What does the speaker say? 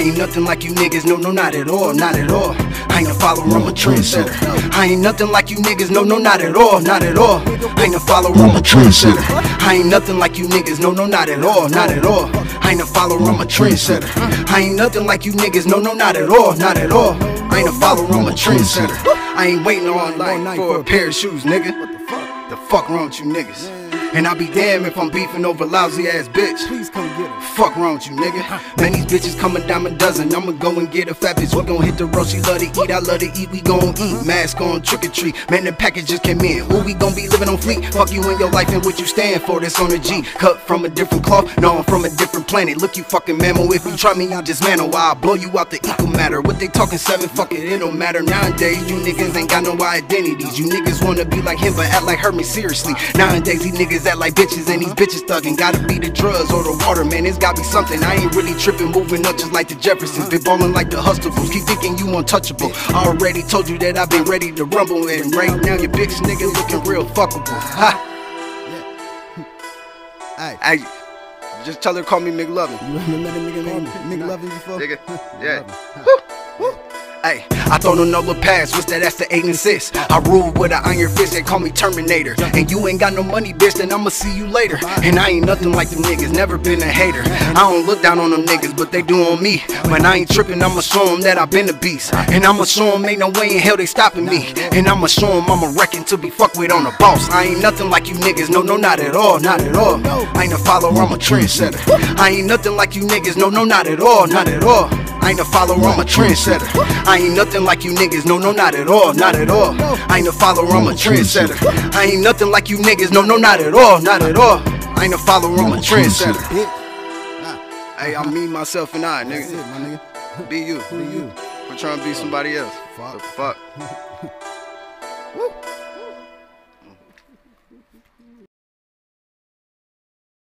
ain't nothing like you niggas, no, no, not at all, not at all. I ain't a follower, I'm a trendsetter. I ain't nothing like you niggas, no, no, not at all, not at all. I ain't a follower, I'm a trendsetter. I ain't nothing like you niggas, no, no, not at all, not at all. I ain't a follower, I'm a trendsetter. I ain't nothing like you niggas, no, no, not at all, not at all. I ain't a follower, I'm a trendsetter. I ain't waiting all night for a pair of shoes, nigga. What the fuck wrong with you niggas? And I'll be damned if I'm beefing over lousy ass bitch. Please come get it. Fuck wrong with you, nigga. Man, these bitches come a dime a dozen. I'ma go and get a fat bitch. We gon' hit the road. She love to eat. I love to eat. We gon' eat. Uh-huh. Mask on, trick or treat. Man, the package just came in. Who we gon' be living on fleet? Fuck you and your life and what you stand for. That's on the G. Cut from a different cloth. No, I'm from a different planet. Look, you fucking mammal. If you try me, you dismantle. I'll blow you out the equal matter. What they talking seven? Fuck it, it don't matter. Nowadays, you niggas ain't got no identities. You niggas wanna be like him, but act like Hermes seriously. Nowadays, these niggas act like bitches and these bitches thuggin'. Gotta be the drugs or the water, man. It's gotta be something. I ain't really tripping, moving up just like the Jeffersons. Been ballin' like the Huxtables. Keep thinking you untouchable. I already told you that I've been ready to rumble. And right now, your bitch nigga looking real fuckable. Ha! Hey, Hey, just tell her call me McLovin. you ever met a nigga named Nigga Loving before? Nigga, yeah. Hey, I throw no Nola pass, what's that? That's the eight and six. I rule with an iron fist, they call me Terminator. And you ain't got no money, bitch, then I'ma see you later. And I ain't nothing like them niggas, never been a hater. I don't look down on them niggas, but they do on me. Man, I ain't tripping, I'ma show them that I've been a beast. And I'ma show them ain't no way in hell they stopping me. And I'ma show them I'm a wrecking to be fucked with on a boss. I ain't nothing like you niggas, no, no, not at all, not at all. I ain't a follower, I'm a trendsetter. I ain't nothing like you niggas, no, no, not at all, not at all. I ain't a follower, I'm a trendsetter. I ain't nothing like you niggas, no, no, not at all, not at all. I ain't a follower, I'm a trendsetter. I ain't nothing like you niggas, no, no, not at all, not at all. I ain't a follower, I'm a trendsetter. Hey, I'm me, myself, and I, That's it, nigga. my nigga. Be you. Be you. We're trying to be somebody else. Fuck. The fuck? Woo.